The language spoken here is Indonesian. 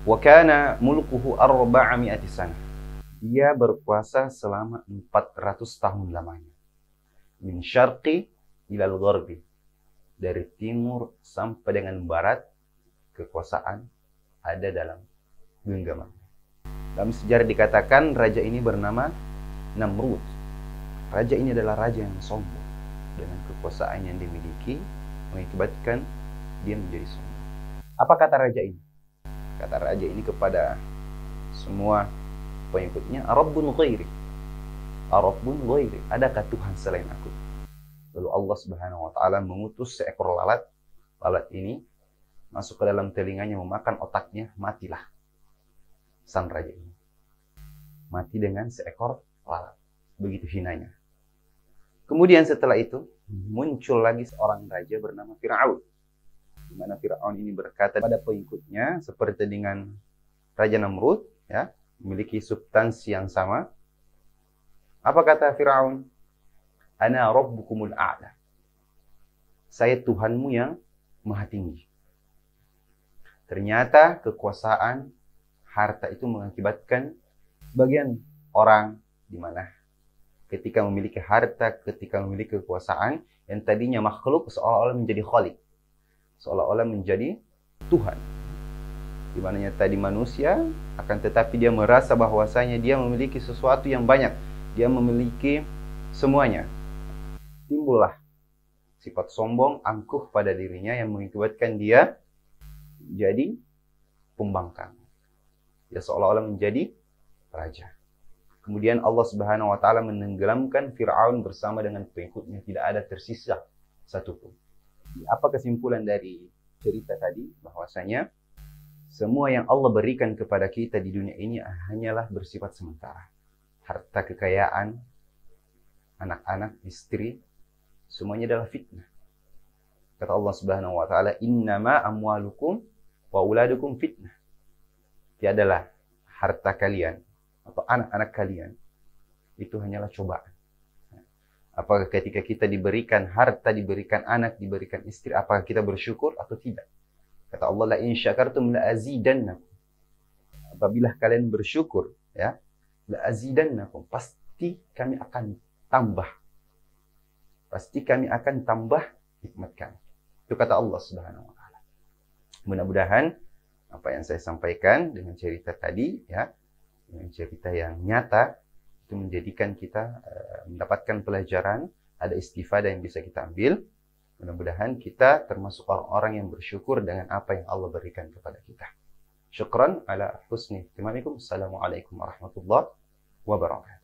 Wa kana mulkuhu arba'ami'ati sana. Dia berkuasa selama 400 tahun lamanya. Min syarqi ilal gharbi. Dari timur sampai dengan barat, kekuasaan ada dalam genggaman. Dalam sejarah dikatakan raja ini bernama Namrud. Raja ini adalah raja yang sombong. Dengan kekuasaan yang dimiliki, mengakibatkan dia menjadi sombong. Apa kata raja ini? Kata raja ini kepada semua pengikutnya, Rabbun ghairi. Rabbun ghairi. Adakah Tuhan selain aku? Lalu Allah Subhanahu wa taala mengutus seekor lalat. Lalat ini masuk ke dalam telinganya memakan otaknya, matilah sang raja ini. Mati dengan seekor lalat. Begitu hinanya. Kemudian setelah itu muncul lagi seorang raja bernama Firaun di mana Firaun ini berkata pada pengikutnya seperti dengan Raja Namrud ya memiliki substansi yang sama. Apa kata Firaun? Ana rabbukumul a'la. Saya Tuhanmu yang maha tinggi. Ternyata kekuasaan harta itu mengakibatkan bagian orang di mana? Ketika memiliki harta, ketika memiliki kekuasaan, yang tadinya makhluk seolah-olah menjadi khalik seolah-olah menjadi Tuhan. Di mananya tadi manusia, akan tetapi dia merasa bahwasanya dia memiliki sesuatu yang banyak. Dia memiliki semuanya. Timbullah sifat sombong, angkuh pada dirinya yang mengakibatkan dia jadi pembangkang. Dia seolah-olah menjadi raja. Kemudian Allah Subhanahu wa taala menenggelamkan Firaun bersama dengan pengikutnya, tidak ada tersisa satupun. Apa kesimpulan dari cerita tadi? Bahwasanya semua yang Allah berikan kepada kita di dunia ini hanyalah bersifat sementara. Harta kekayaan, anak-anak, istri, semuanya adalah fitnah. Kata Allah Subhanahu wa taala, "Innama amwalukum wa uladukum fitnah." Tiadalah harta kalian atau anak-anak kalian itu hanyalah cobaan. Apakah ketika kita diberikan harta, diberikan anak, diberikan istri, apakah kita bersyukur atau tidak? Kata Allah, la in syakartum la azidannakum. Apabila kalian bersyukur, ya, la azidannakum, pasti kami akan tambah. Pasti kami akan tambah nikmat kami. Itu kata Allah Subhanahu wa taala. Mudah-mudahan apa yang saya sampaikan dengan cerita tadi ya, dengan cerita yang nyata itu menjadikan kita uh, mendapatkan pelajaran, ada istifadah yang bisa kita ambil. Mudah-mudahan kita termasuk orang-orang yang bersyukur dengan apa yang Allah berikan kepada kita. Syukran ala husni. Assalamualaikum warahmatullahi wabarakatuh.